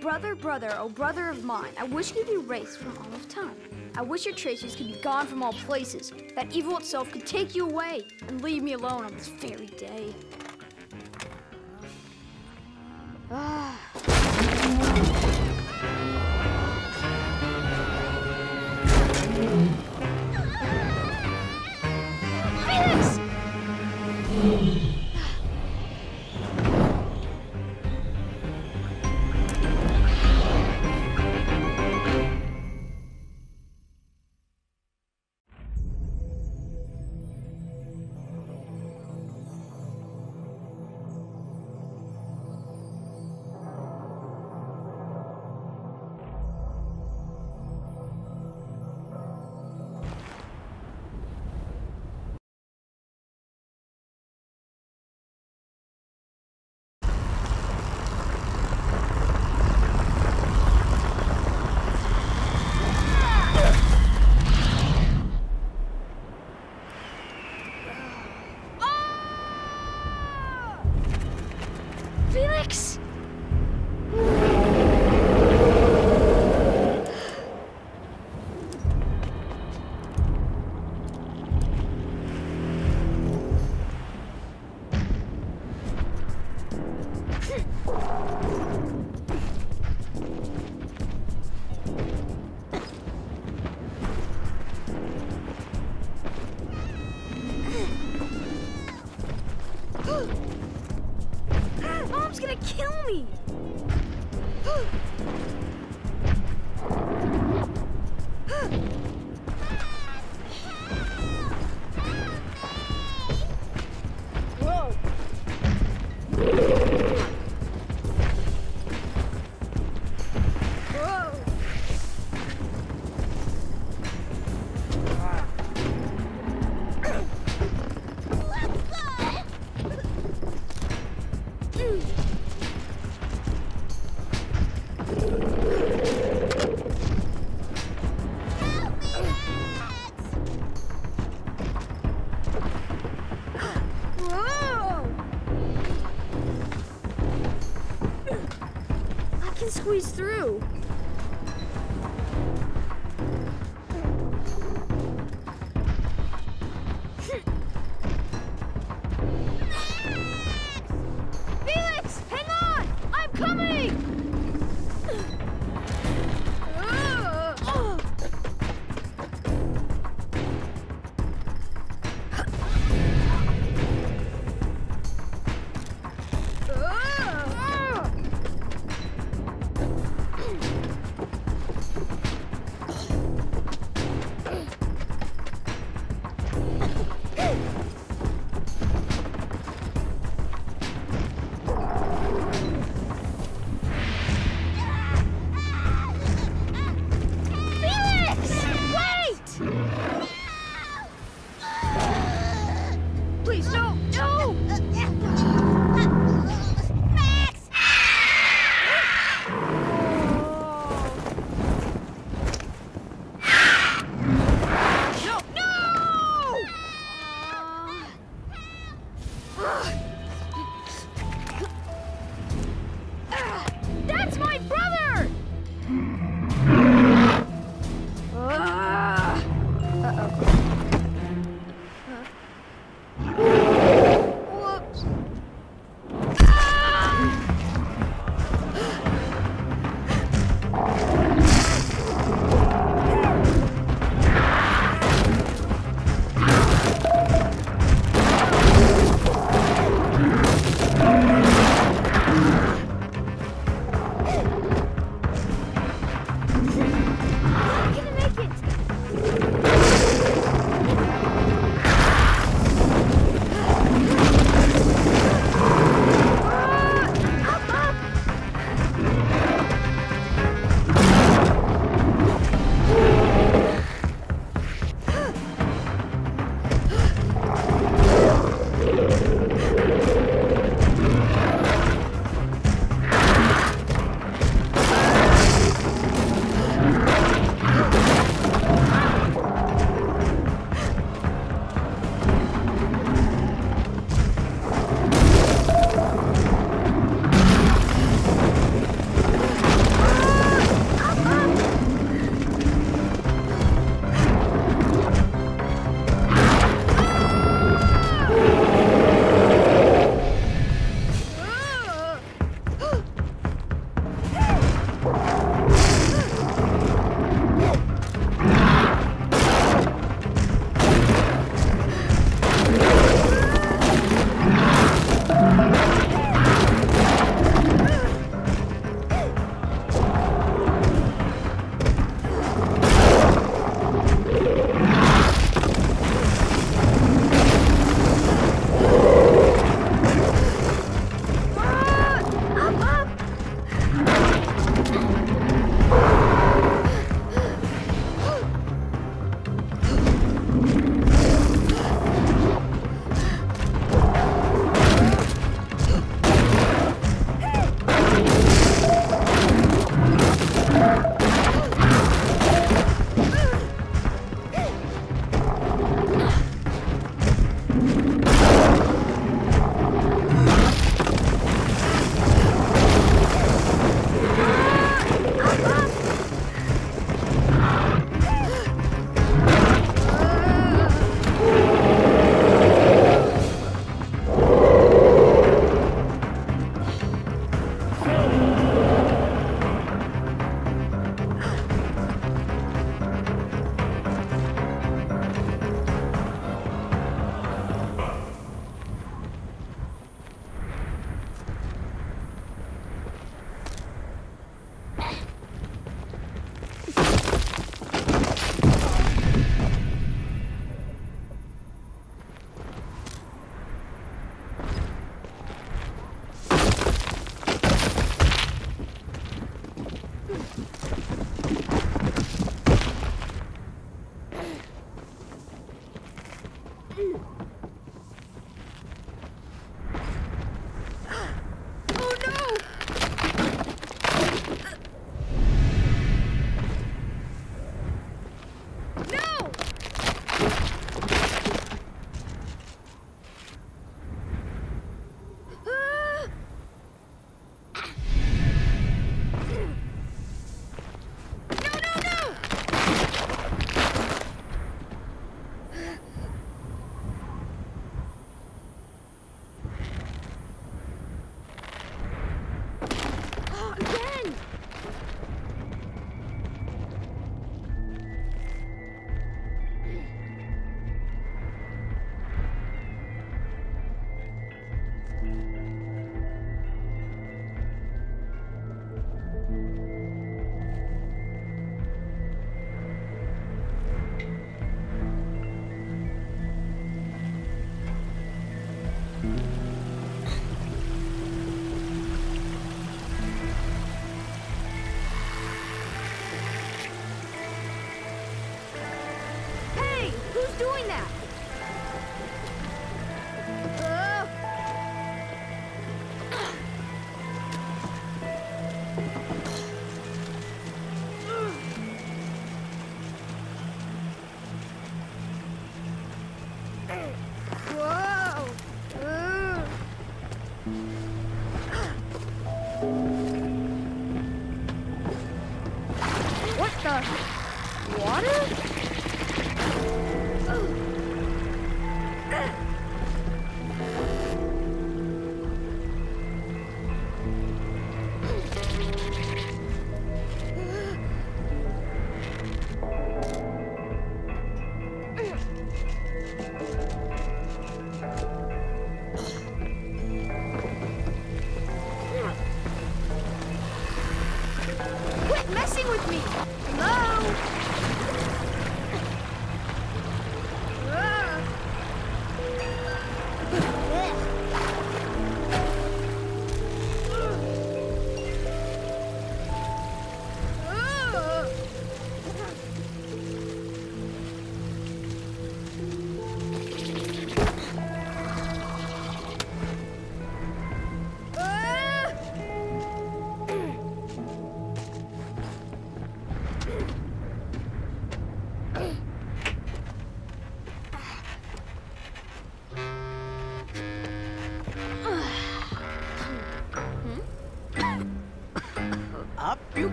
Brother, brother, oh brother of mine, I wish you could be erased from all of time. I wish your traces could be gone from all places, that evil itself could take you away and leave me alone on this very day.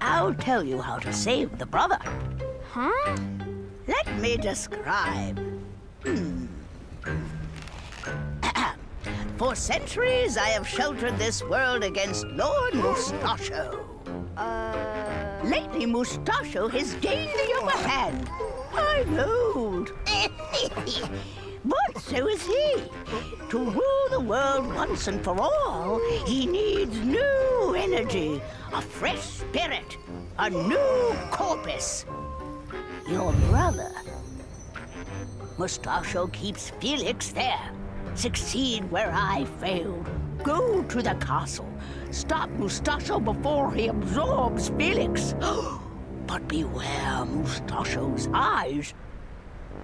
I'll tell you how to save the brother. Huh? Let me describe. Hmm. For centuries, I have sheltered this world against Lord Mustacho. Uh. Lately, Mustacho has gained the upper hand. I'm old. but so is he. To rule the world once and for all, he needs new energy, a fresh spirit, a new corpus. Your brother. Mustacho keeps Felix there. Succeed where I failed. Go to the castle. Stop Mustacho before he absorbs Felix. but beware Mustacho's eyes.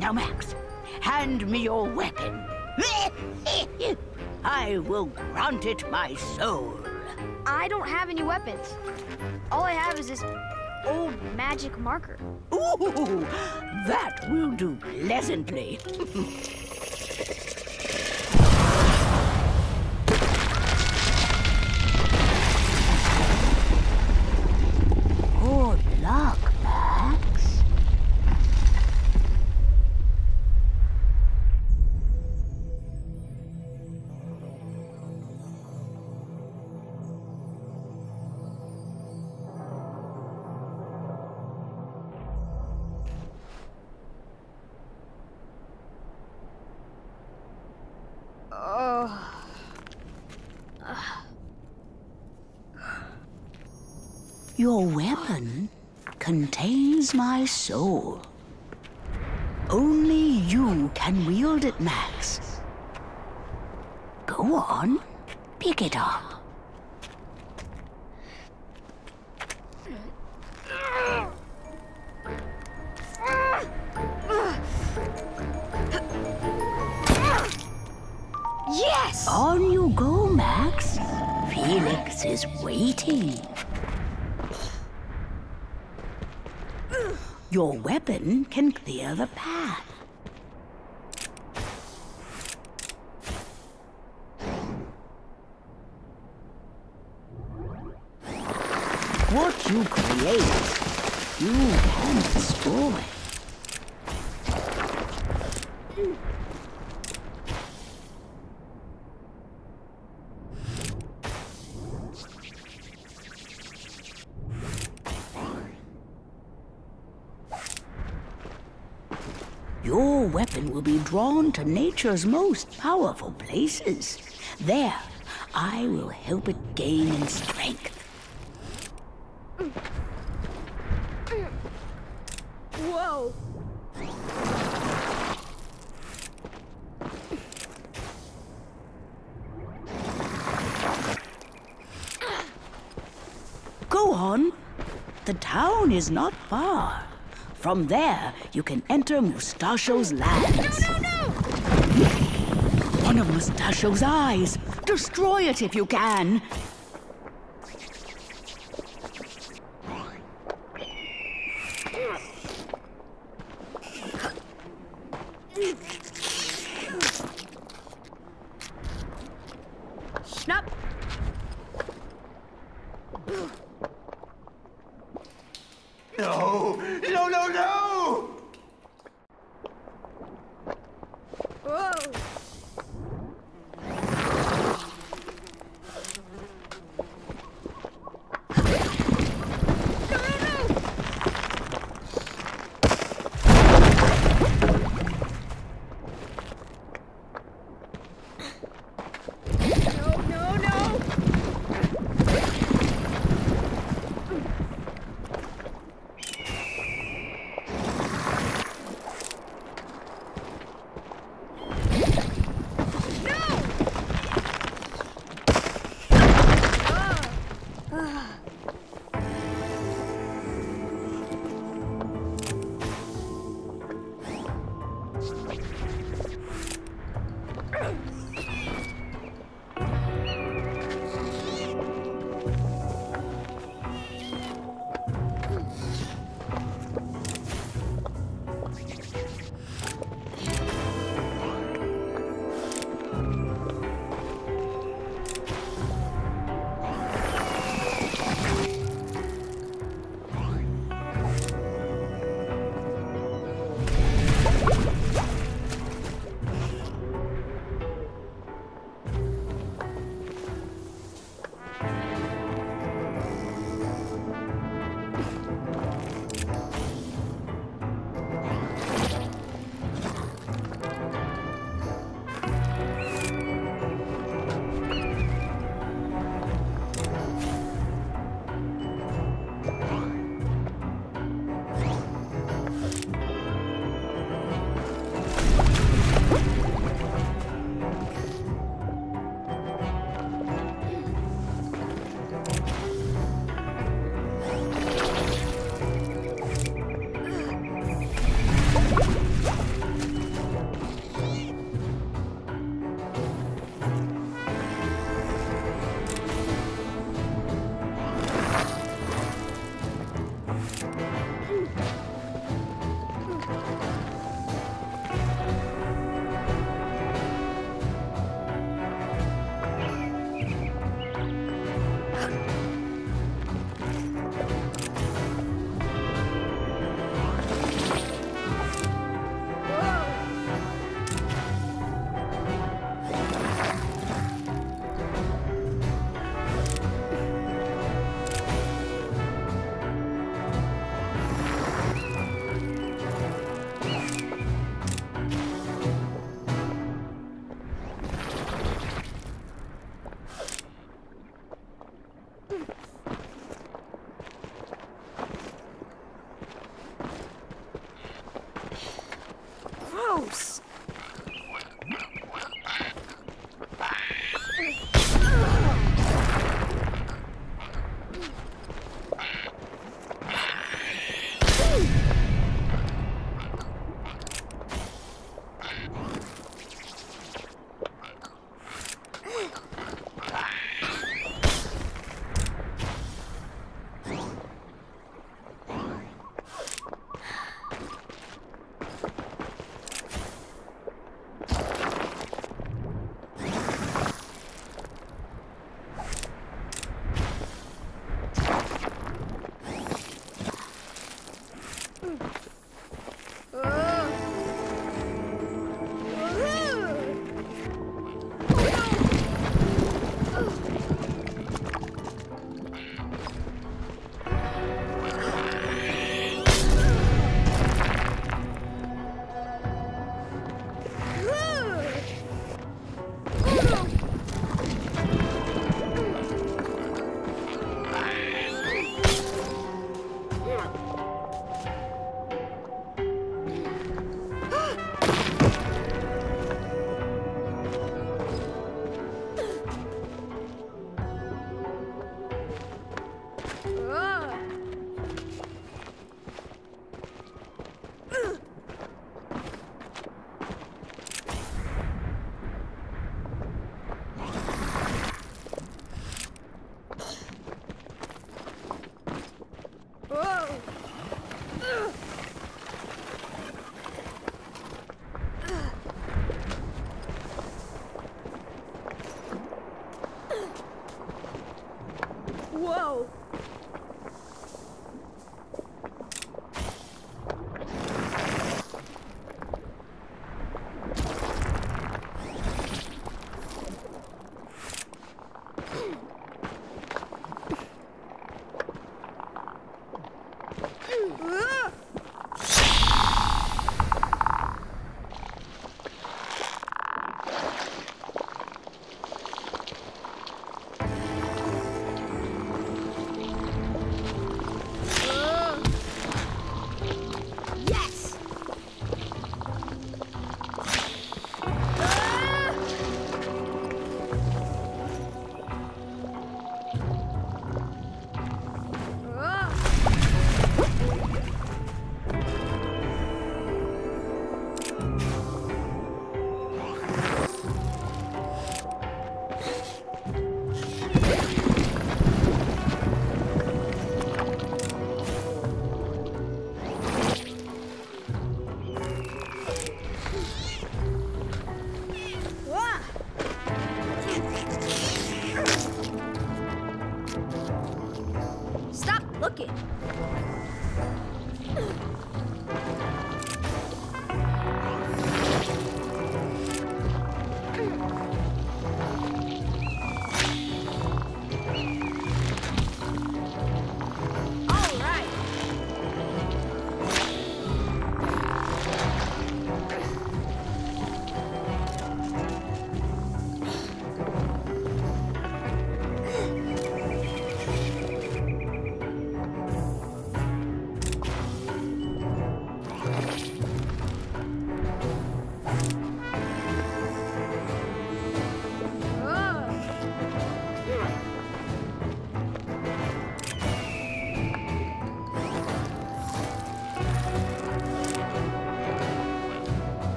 Now, Max, hand me your weapon. I will grant it my soul. I don't have any weapons. All I have is this old magic marker. Ooh, that will do pleasantly. Your weapon contains my soul. Only you can wield it, Max. Go on, pick it up. Weapon can clear the path. What you create, you can destroy. Your weapon will be drawn to nature's most powerful places. There, I will help it gain in strength. Whoa! Go on. The town is not far. From there, you can enter Mustacho's lands. No, no! One of Mustacho's eyes. Destroy it if you can.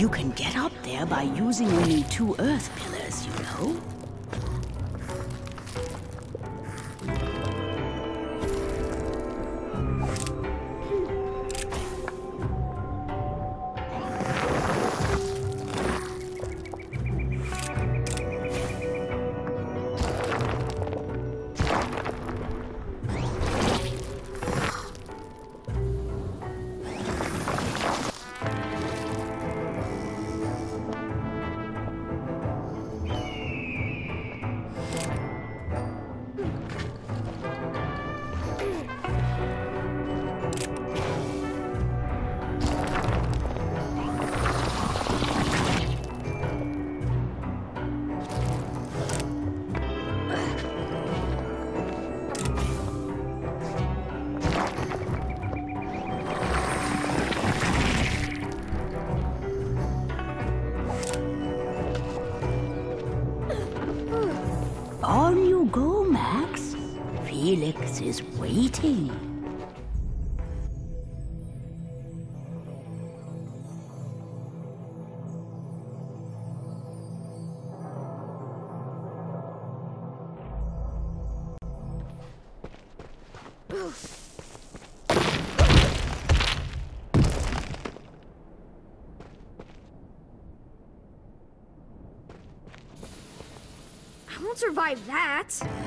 You can get up there by using only two earth pillars, you know. Survive that.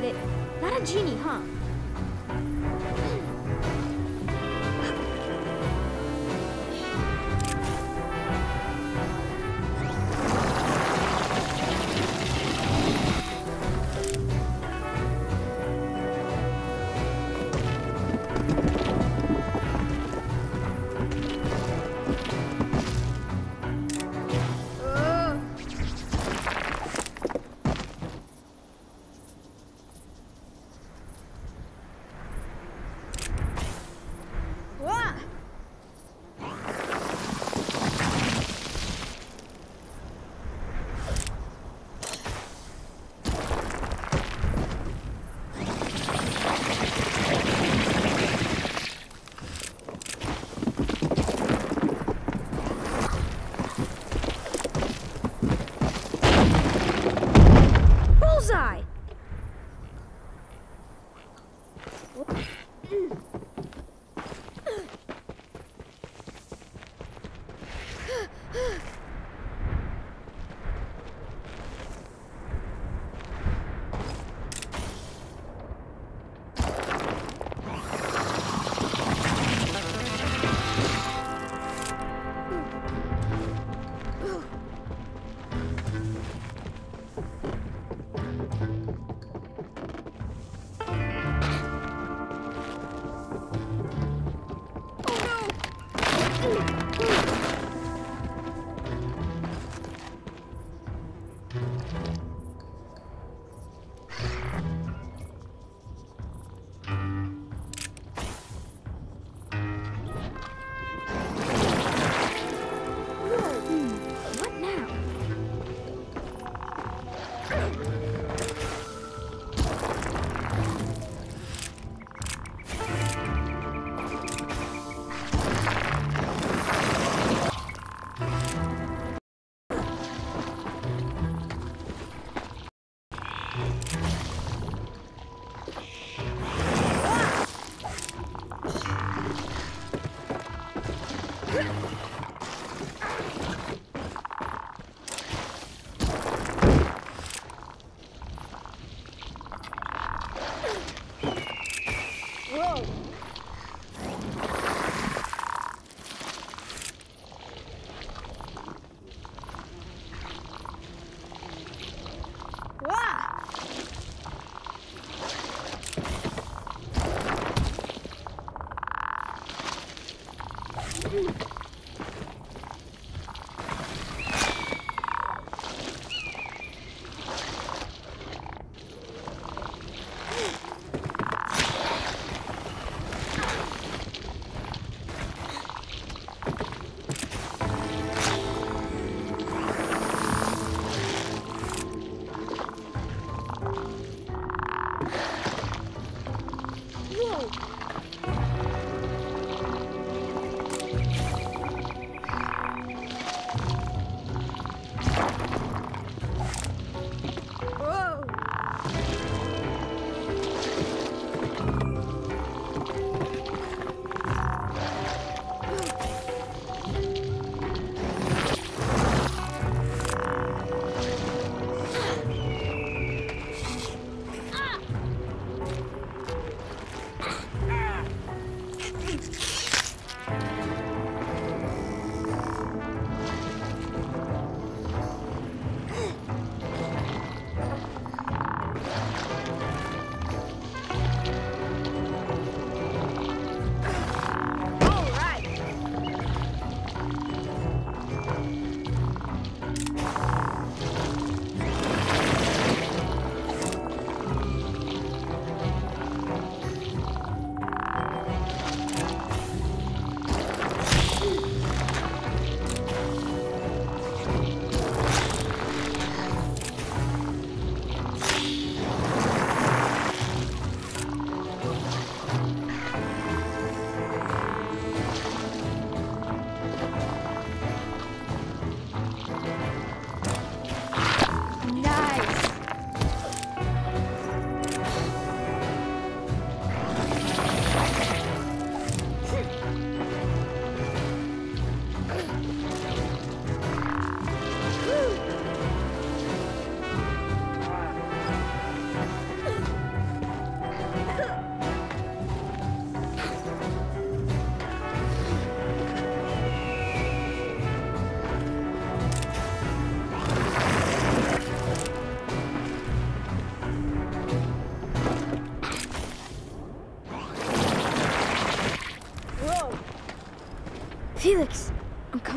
Get it. Not a genie, huh?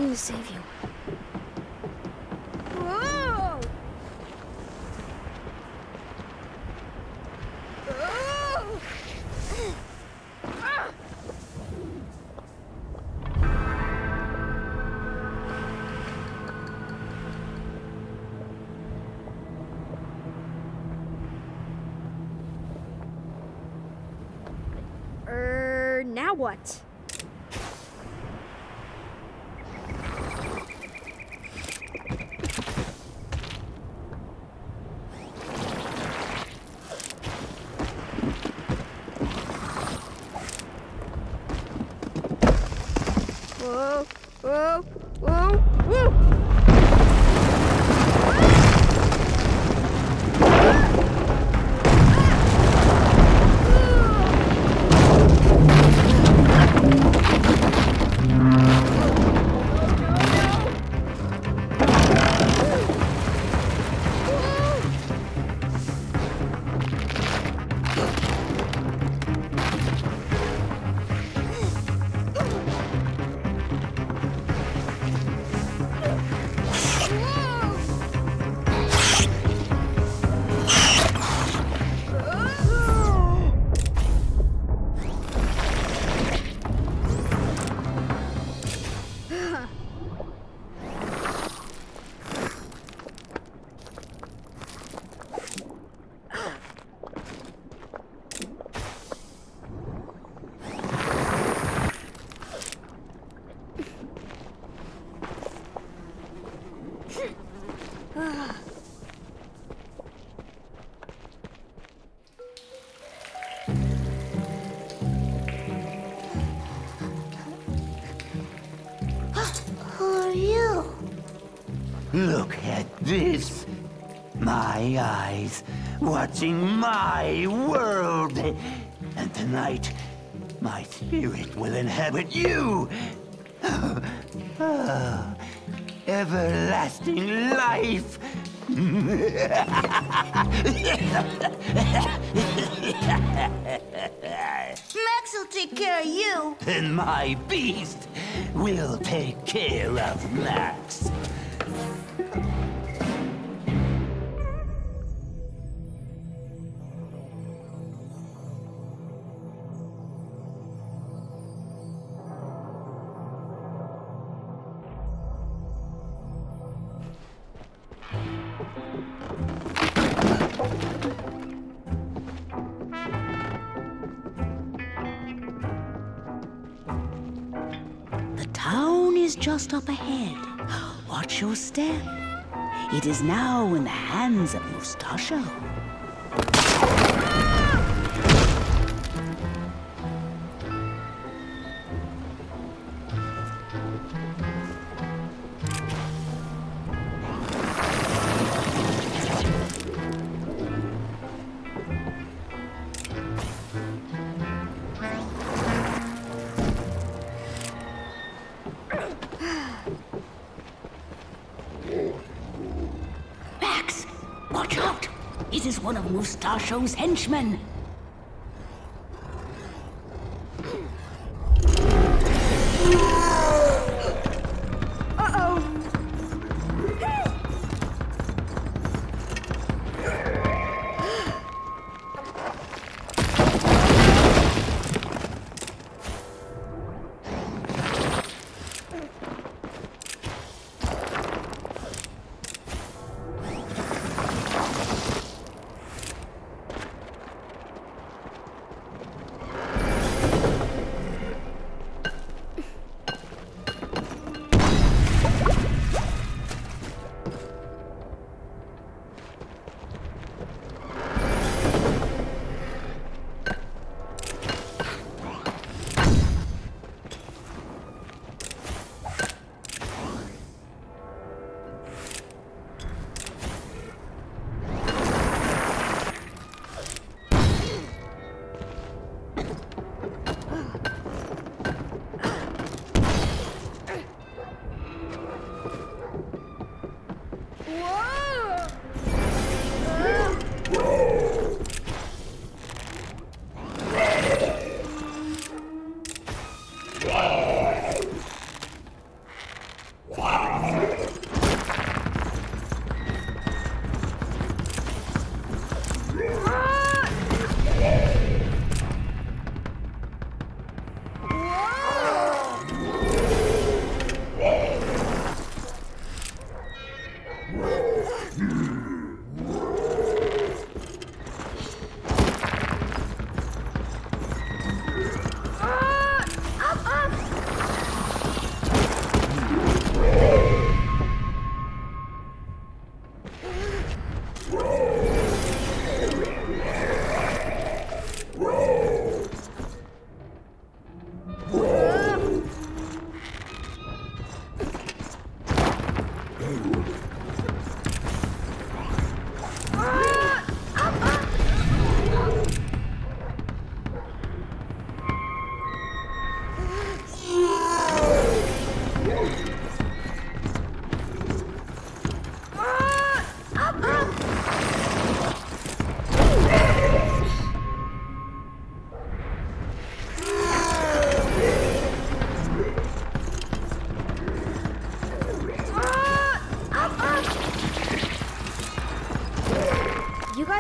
To save you. This. My eyes watching my world. And tonight, my spirit will inhabit you. Ah, everlasting life. Max will take care of you. And my beast will take care of Max. Is now in the hands of Mustacho. One of Mustacho's henchmen.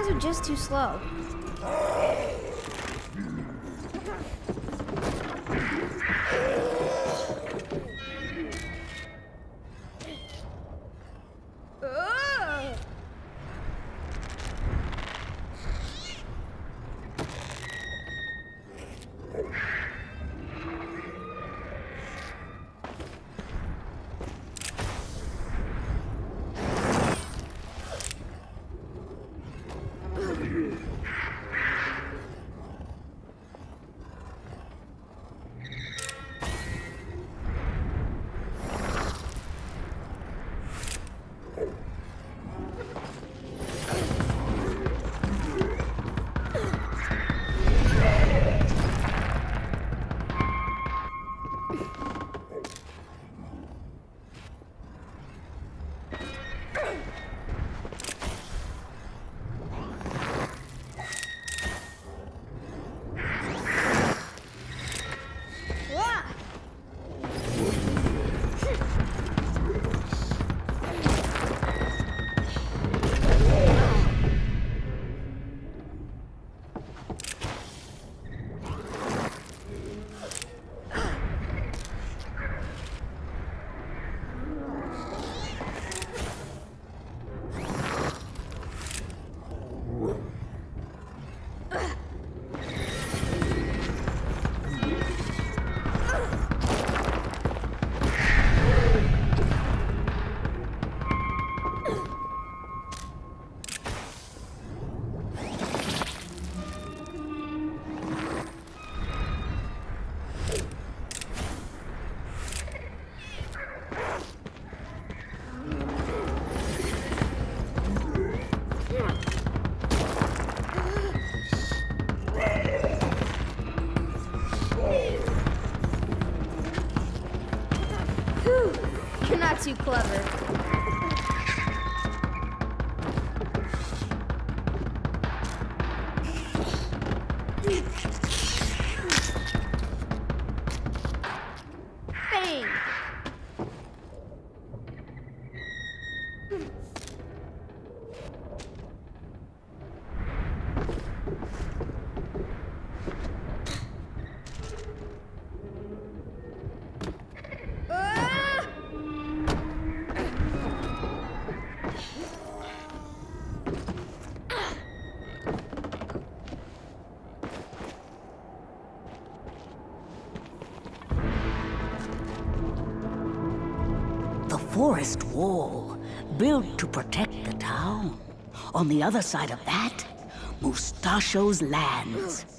are just too slow. Clever. Protect the town. On the other side of that, Mustacho's lands.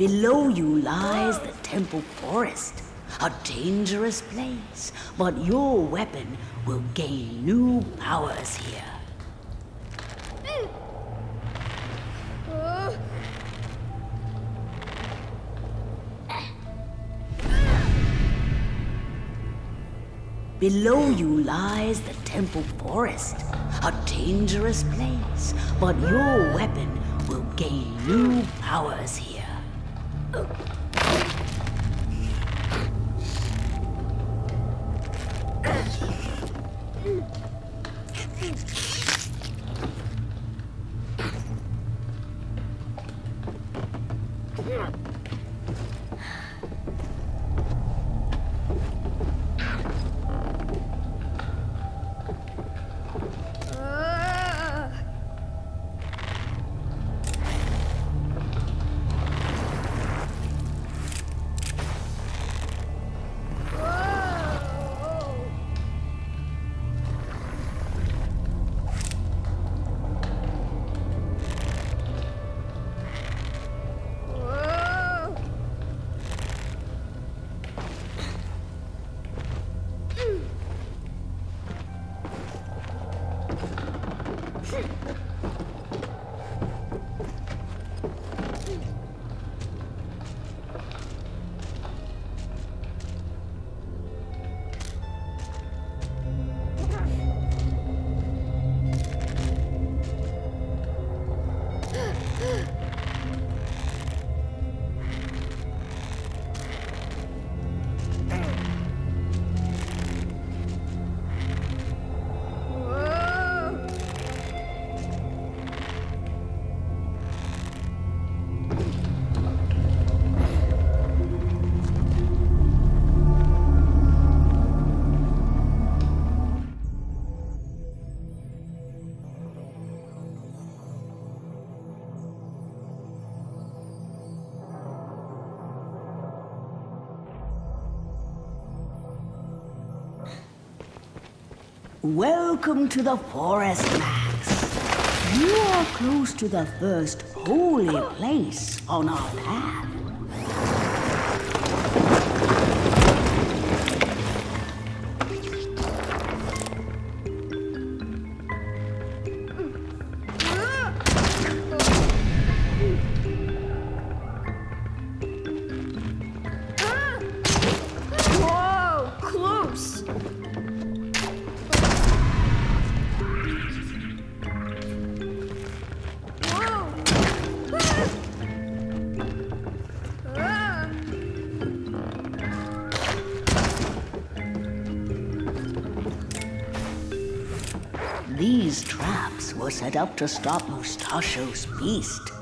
Below you lies the Temple Forest, a dangerous place, but your weapon will gain new powers here. Below you lies the Temple Forest, a dangerous place, but your weapon will gain new powers here. Oh. Welcome to the forest, Max. You are close to the first holy place on our path. Up to stop Mustacho's beast.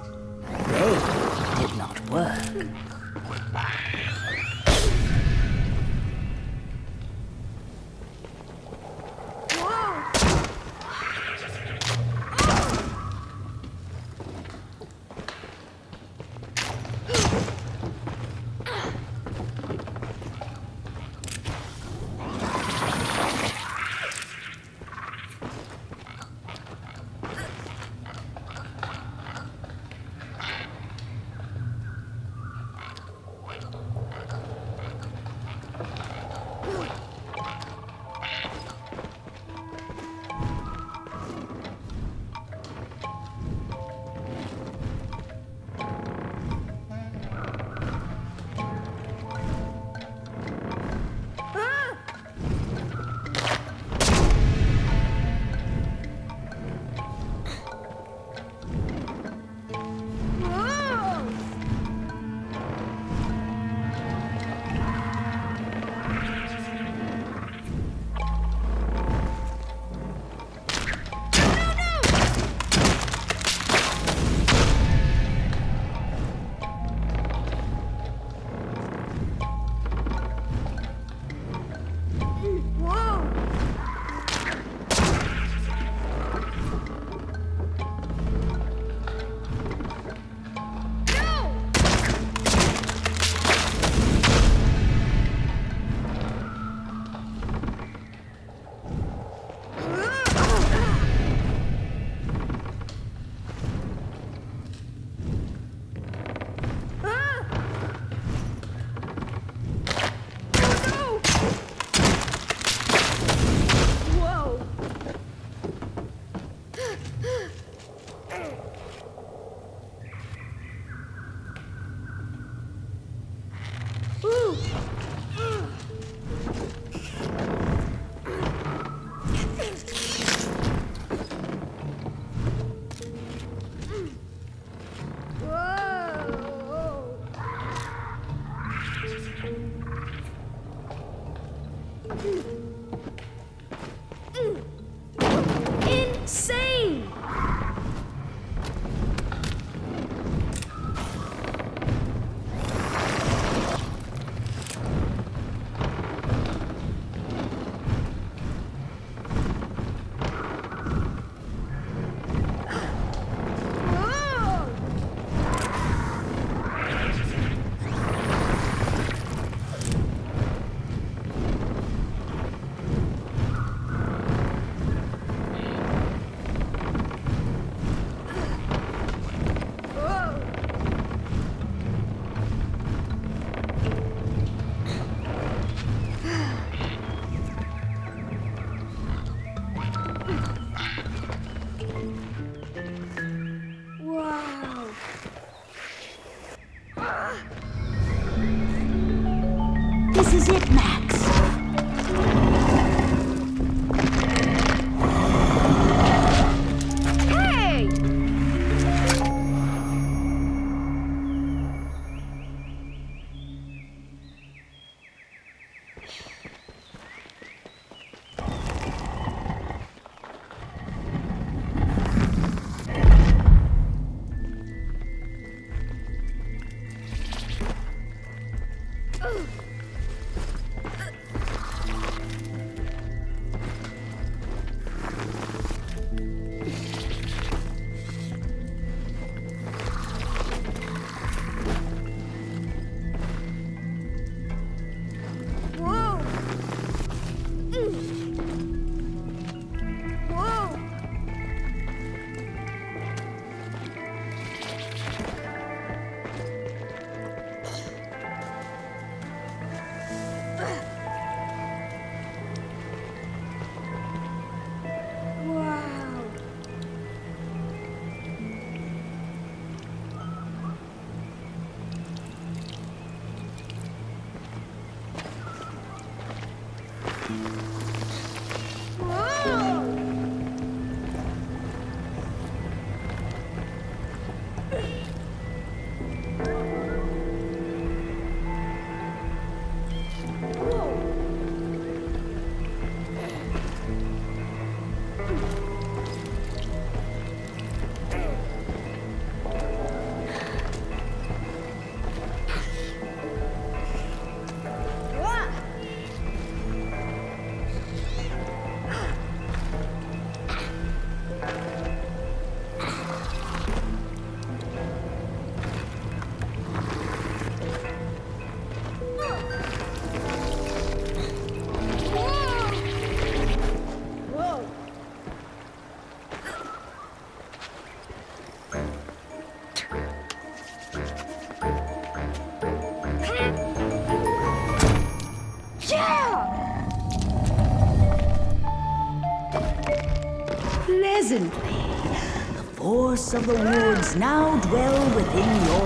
Of the woods now dwell within your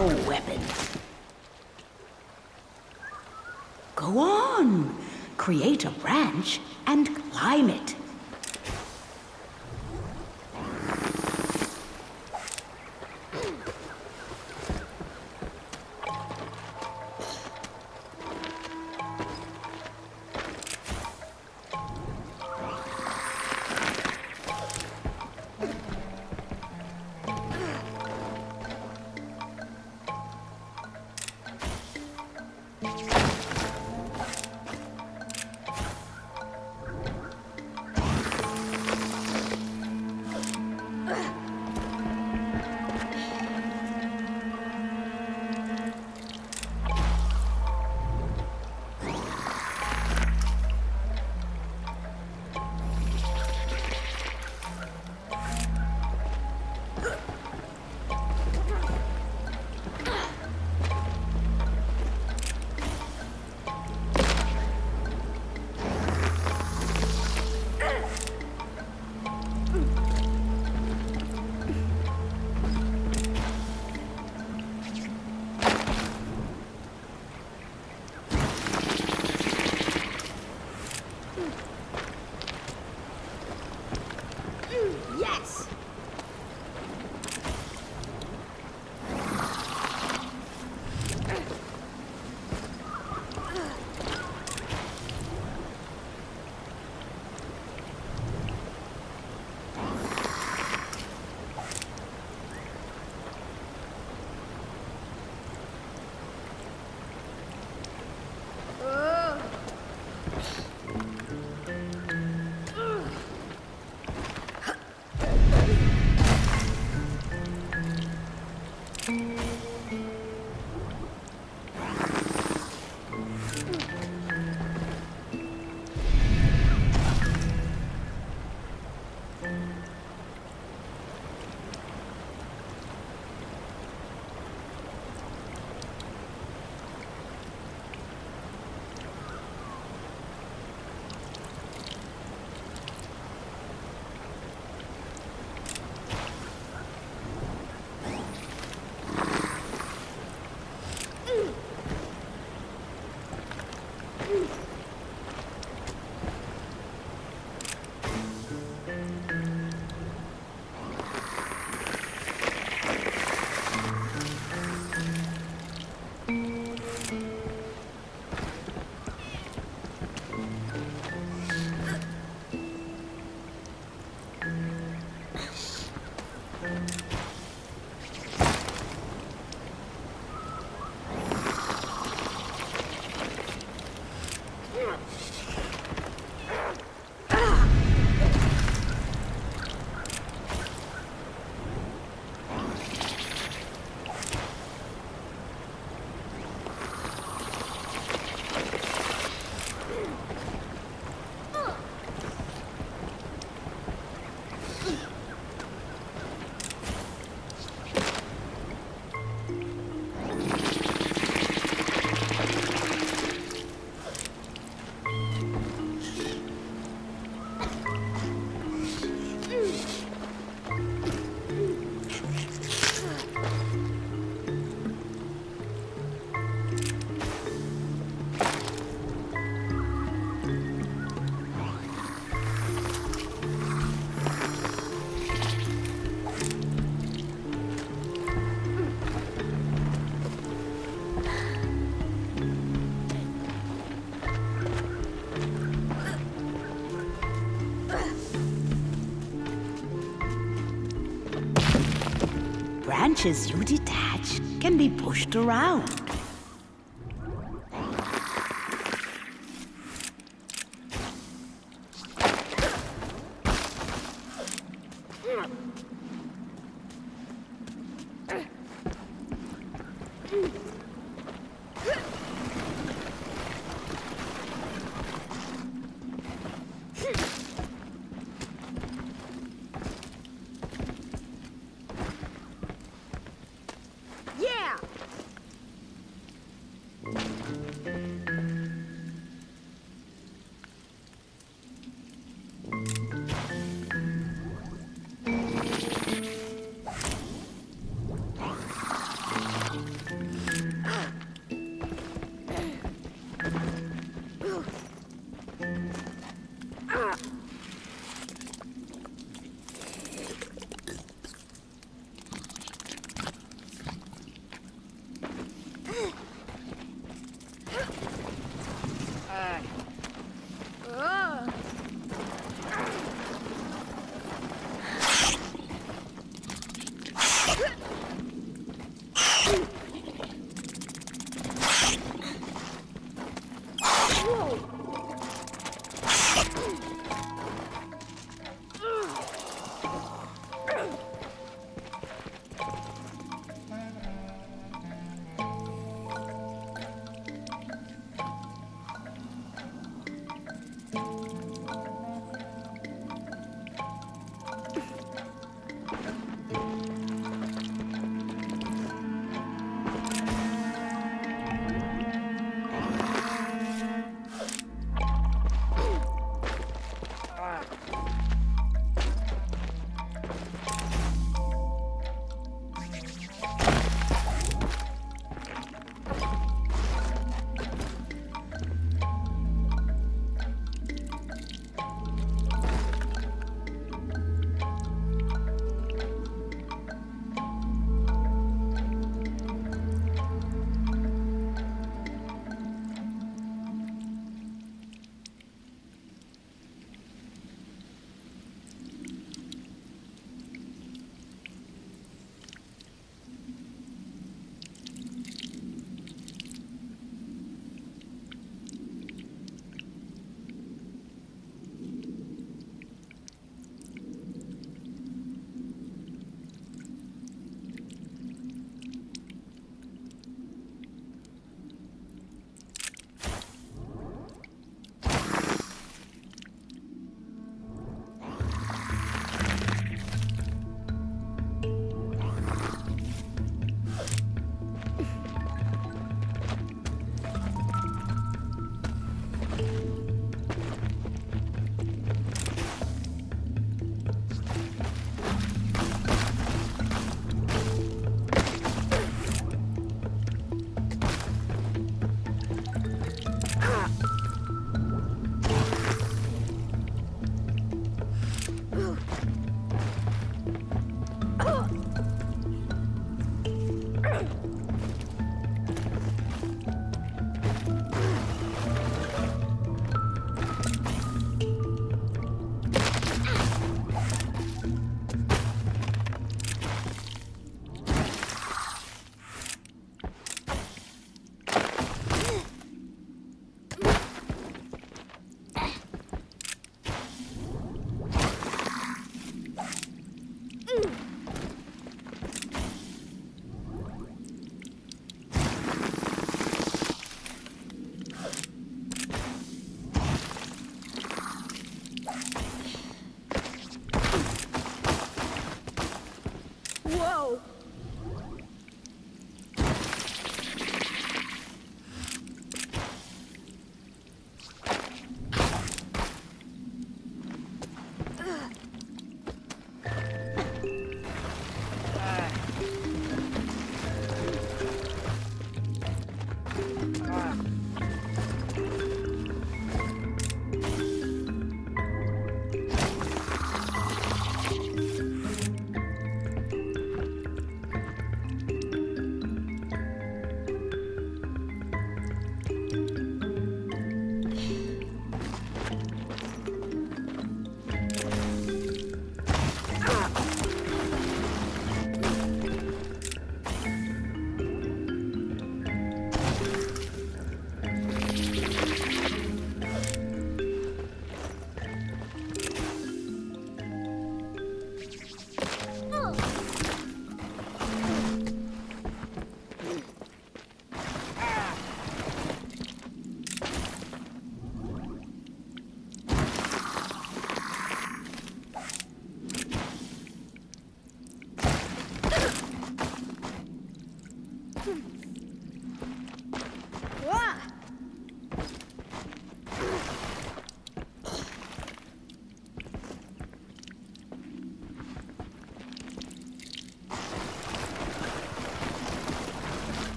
branches you detach can be pushed around.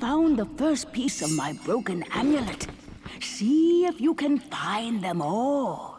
Found the first piece of my broken amulet. See if you can find them all.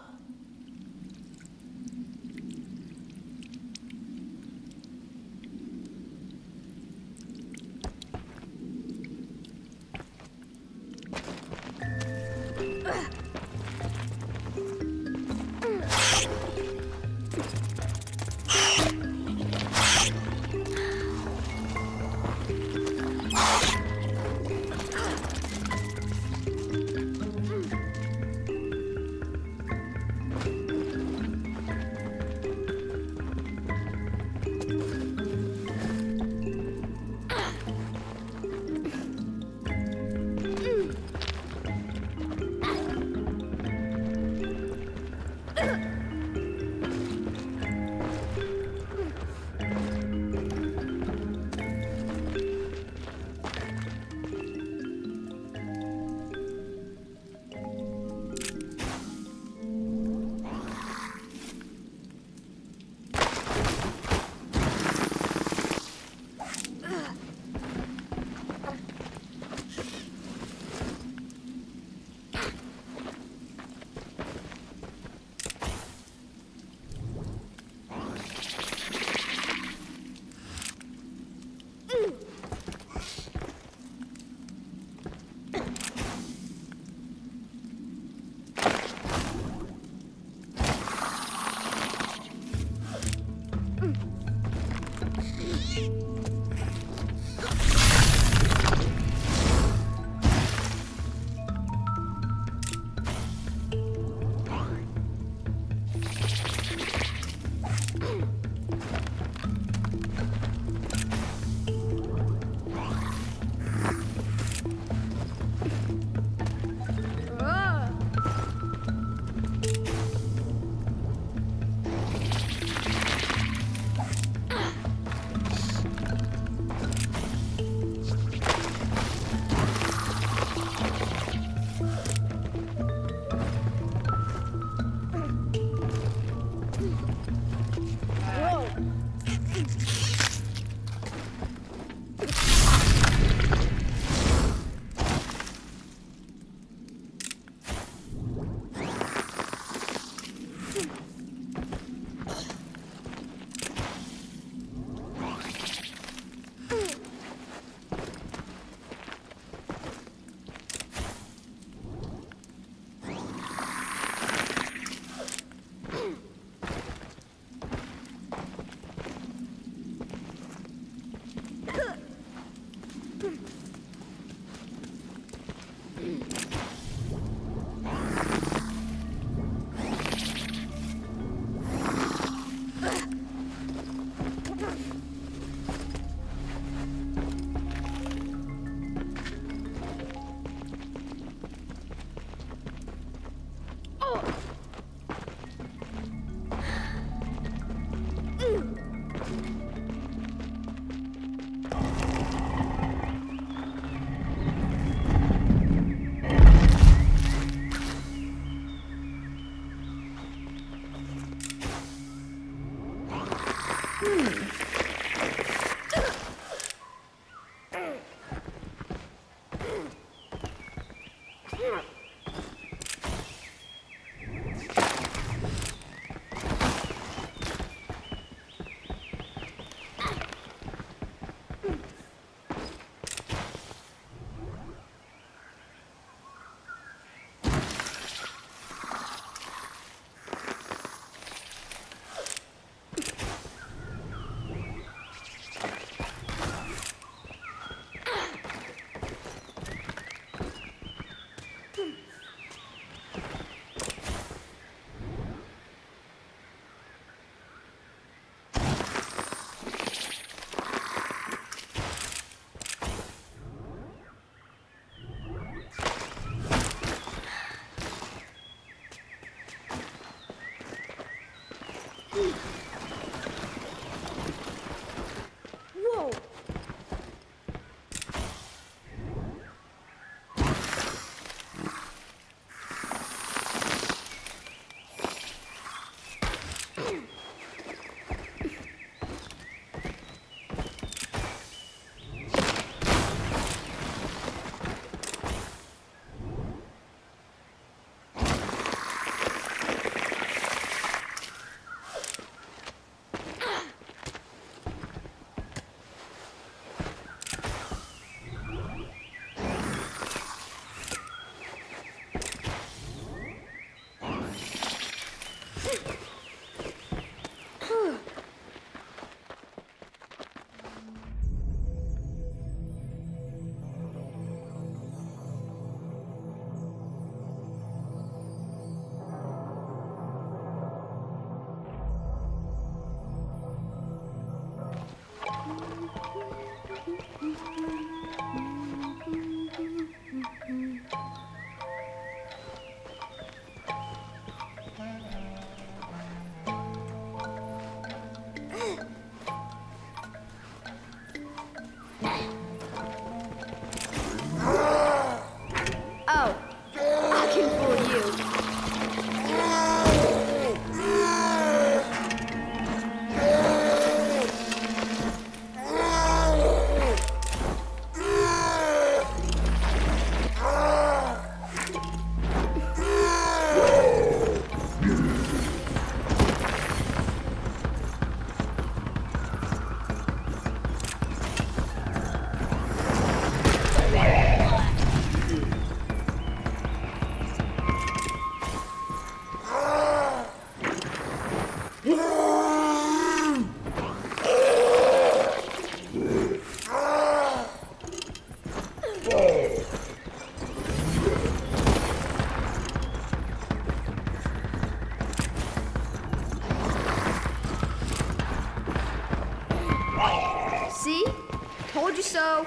so